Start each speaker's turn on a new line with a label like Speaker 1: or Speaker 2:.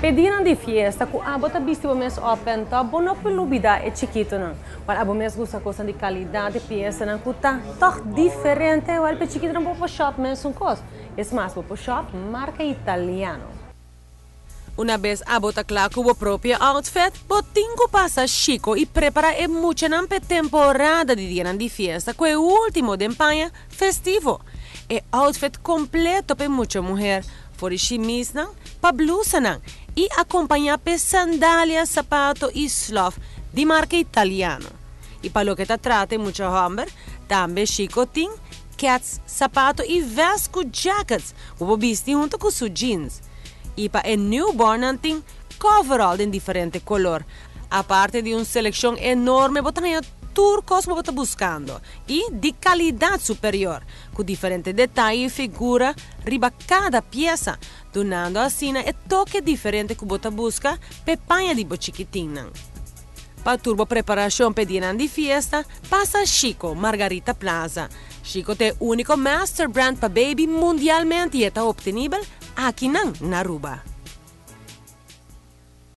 Speaker 1: Pediram de fiesta, que a bota visto mes open, tá bom não pelo vida é chiquito não. Mas a mes gusta coisa de qualidade, peça não que tá tão diferente, o alpe chiquito não pode shop mes um coisa. É mais pode shop marca italiano.
Speaker 2: Una vez a bota claro o próprio outfit, botingo passa chico e prepara e mucha nampe temporada de dia de fiesta, que é último de empanha festivo. E outfit completo para muita mulher, for chimisna, pa blusa não, e acompanhar per sandália, sapato e slof de marca italiano. E para lo que te trata mucho hombre, também chicotin, cats, sapato e vesco jackets, o visti junto com su jeans. E para el newborn tem coverall de diferente color, aparte de uma seleção enorme, botanha turcos que está buscando e de qualidade superior, com diferentes detalhes e figura riba cada peça, donando assim o toque diferente que você busca pepanha de chiquitina. Para turbo preparação pediram de fiesta, passa Chico Margarita Plaza. Chico é o único master brand para baby mundialmente e está obtenível aqui na Aruba.